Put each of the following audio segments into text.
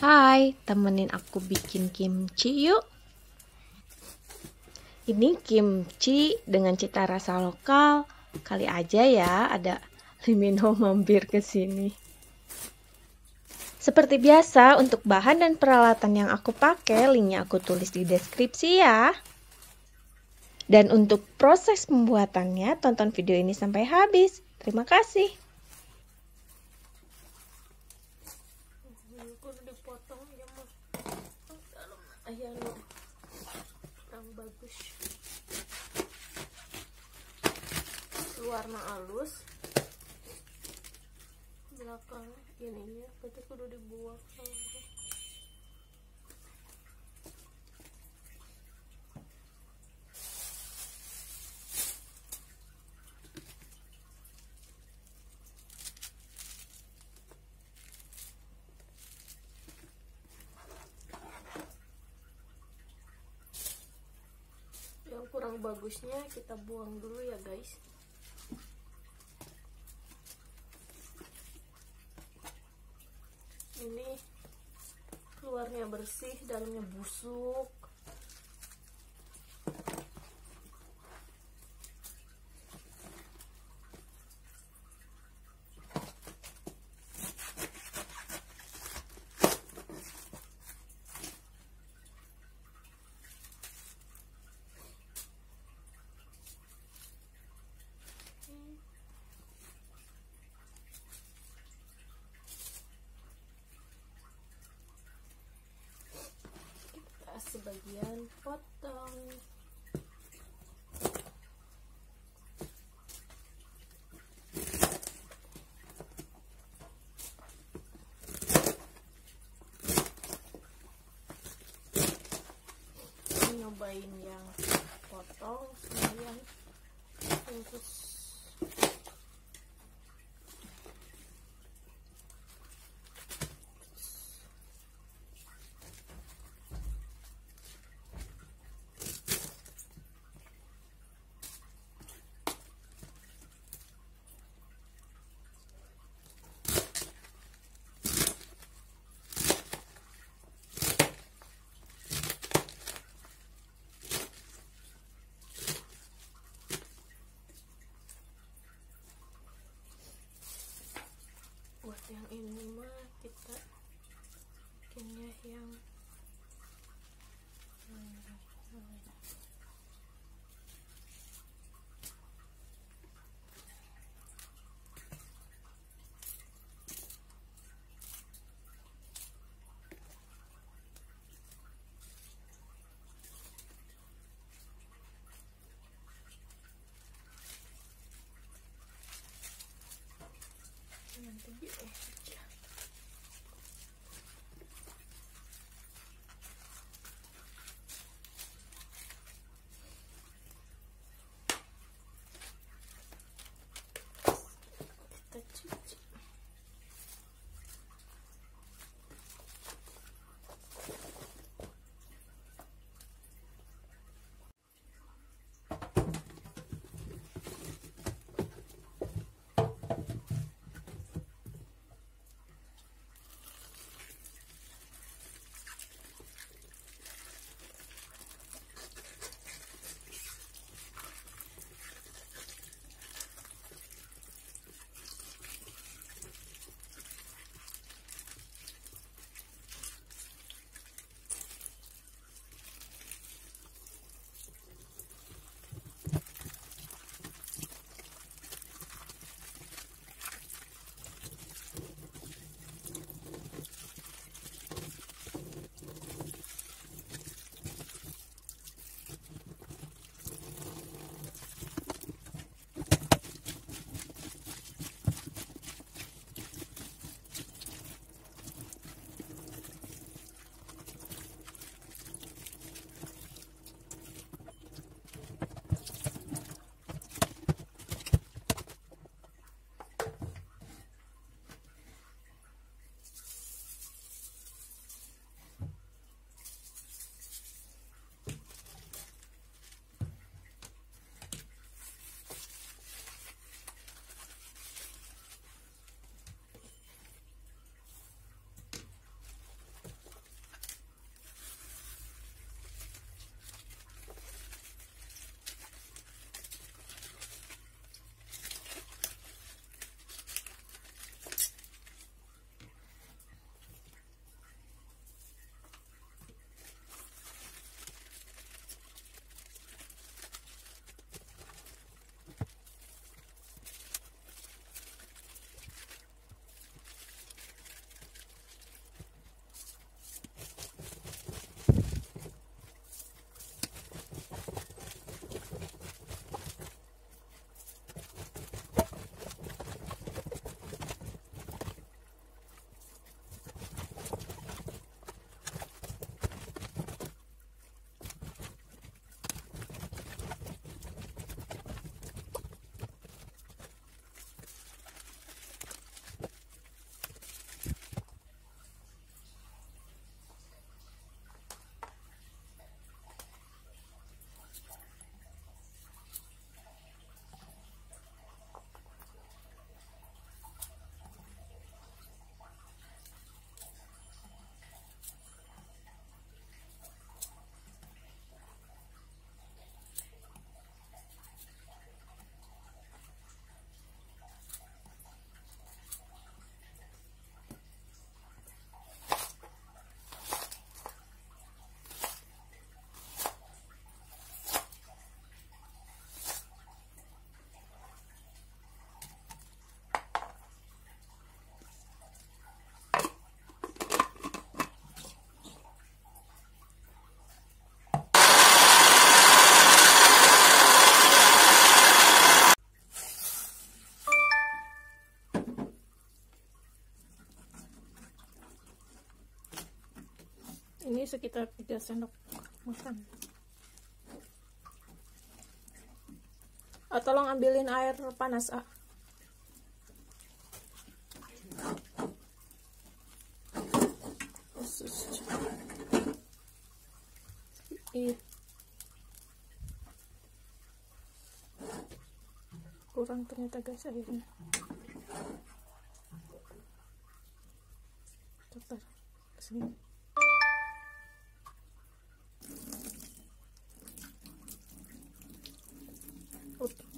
Hai, temenin aku bikin kimchi yuk. Ini kimchi dengan cita rasa lokal. Kali aja ya ada Limino mampir ke sini. Seperti biasa, untuk bahan dan peralatan yang aku pakai, linknya aku tulis di deskripsi ya. Dan untuk proses pembuatannya, tonton video ini sampai habis. Terima kasih. Warna halus. Belakang ininya berarti kudu dibuat yang kurang bagusnya kita buang dulu ya guys ini luarnya bersih dalamnya busuk sebagian potong. Nyobain yang potong sama yang bungkus yang ini mah kita bikinnya yang sekitar 3 sendok makan. Ah, tolong ambilin air panas ah. Kurang ternyata guys airnya Cepat ke sini Oke.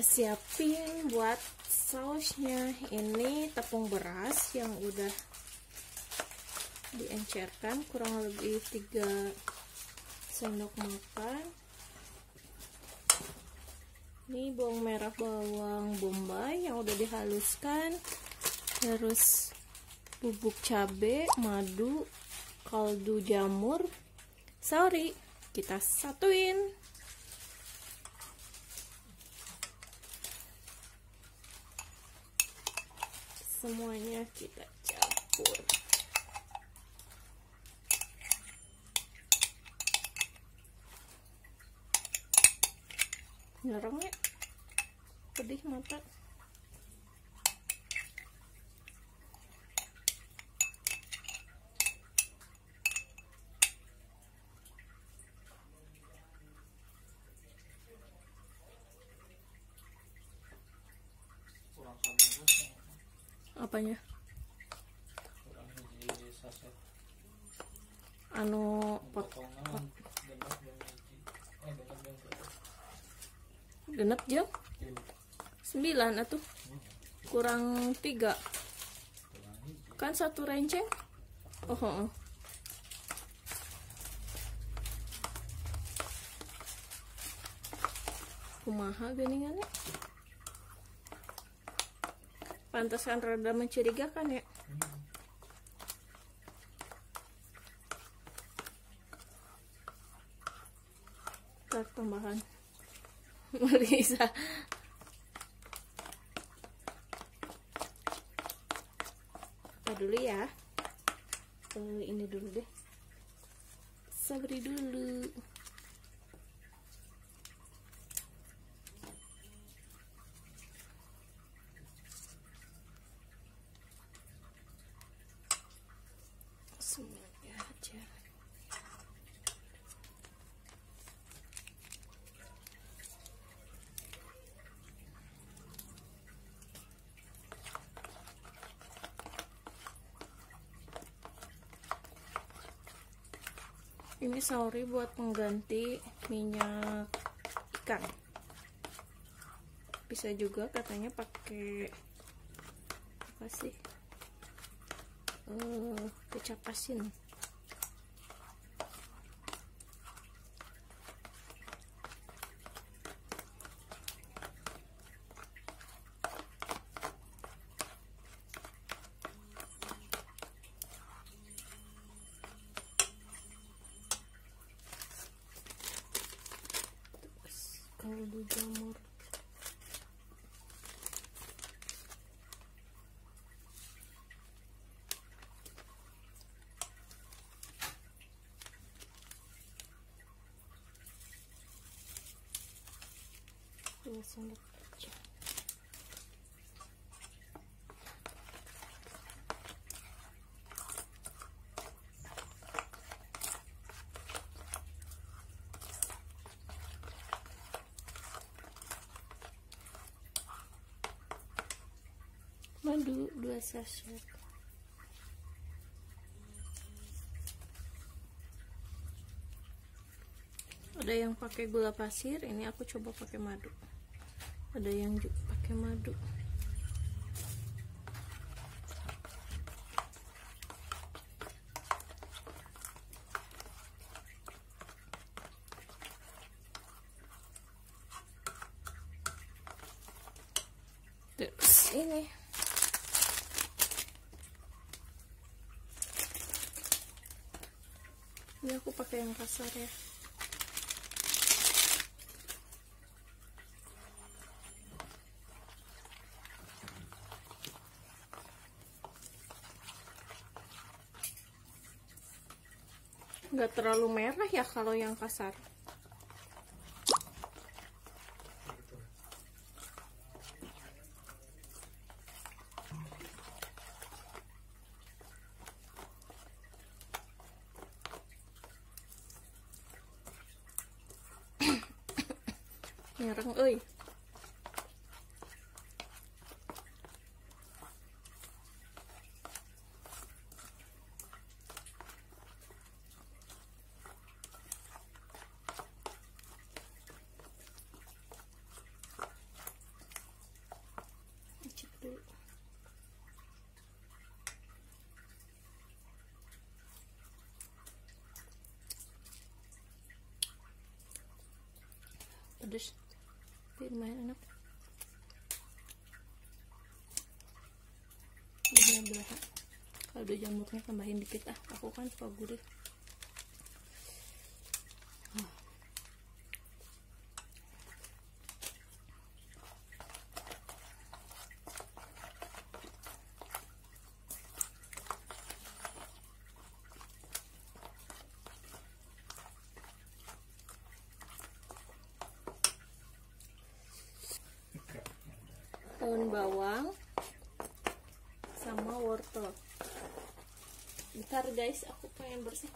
Kita siapin buat sausnya. Ini tepung beras yang udah diencerkan kurang lebih 3 sendok makan. Ini bawang merah bawang bombay yang udah dihaluskan. Terus bubuk cabe madu kaldu jamur. Sorry kita satuin semuanya kita campur. Nyerang ya? Pedih mata genep jam sembilan atuh. Kurang tiga. Kan satu renceng? Oh, oh, oh. kumaha geningannya? Pantasan rada mencurigakan ya. Ntar tambahan Marisa apa dulu ya? Uh, ini dulu deh. Sabri dulu semuanya aja ini sorry buat pengganti minyak ikan. Bisa juga katanya pakai apa sih? Uh, kecap asin kaldu jamur dua sendok aja madu dua sachet ada yang pakai gula pasir ini aku coba pakai madu. Ada yang pakai madu. Ini aku pakai yang kasar ya. Nggak terlalu merah ya kalau yang kasar nyereng euy Cek dulu. pedes tapi lumayan enak belahan kaldu jamurnya tambahin dikit ah. Aku kan suka gurih Ah. daun bawang sama wortel bentar guys pengen bersih.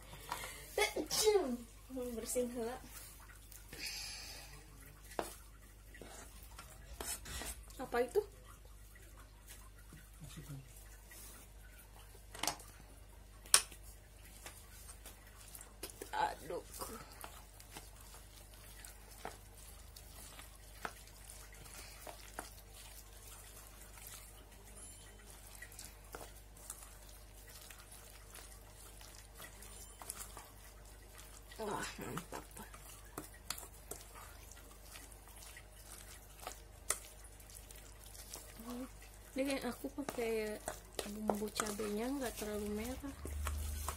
Mau bersihin hela apa itu Kita aduk Ini aku pakai bumbu cabenya nggak terlalu merah,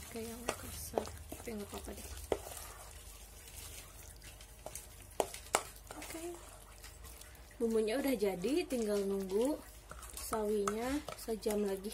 kayak yang kasar, tapi nggak apa-apa deh. Oke, bumbunya udah jadi, tinggal nunggu sawinya sejam lagi.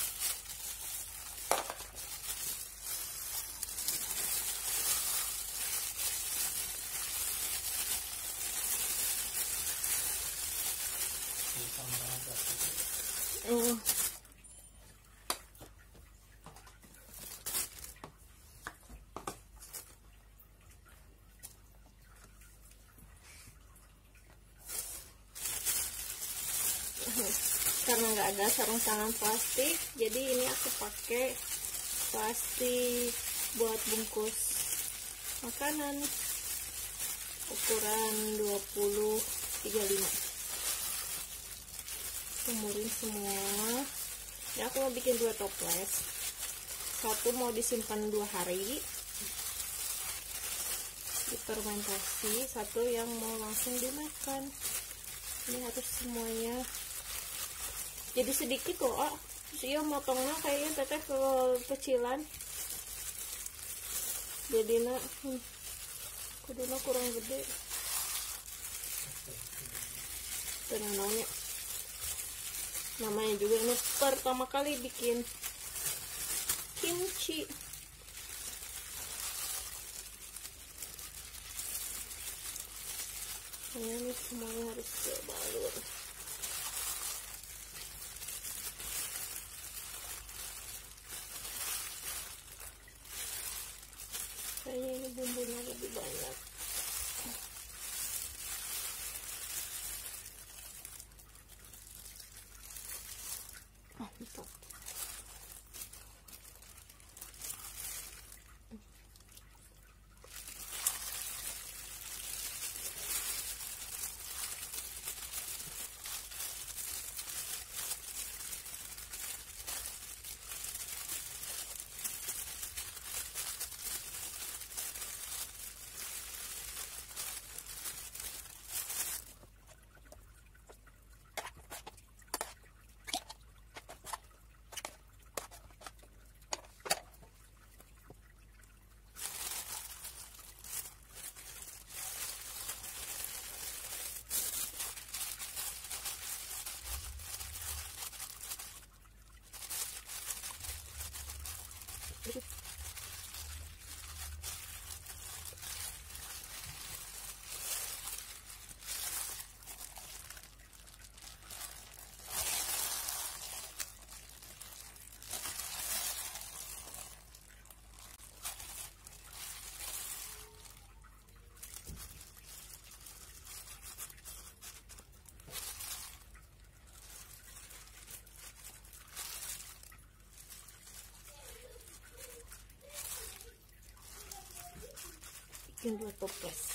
ada sarung tangan plastik. Jadi ini aku pakai plastik buat bungkus makanan. Ukuran 20 35 umurin semua. Ya aku mau bikin dua toples. Satu mau disimpan dua hari. Difermentasi satu yang mau langsung dimakan. Ini harus semuanya jadi sedikit kok ah. Terus iya motongnya kayaknya teteh ke kecilan. Jadi nak hmm, kuduna kurang gede. Dengan namanya. Namanya juga ini pertama kali bikin kimchi. Ini semuanya harus kebalur kayaknya ini bumbunya lebih banyak mantap bikin dua toples